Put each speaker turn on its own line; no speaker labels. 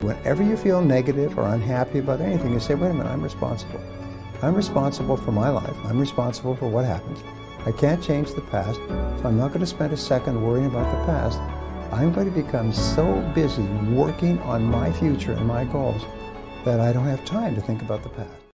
Whenever you feel negative or unhappy about anything, you say, wait a minute, I'm responsible. I'm responsible for my life. I'm responsible for what happens. I can't change the past, so I'm not going to spend a second worrying about the past. I'm going to become so busy working on my future and my goals that I don't have time to think about the past.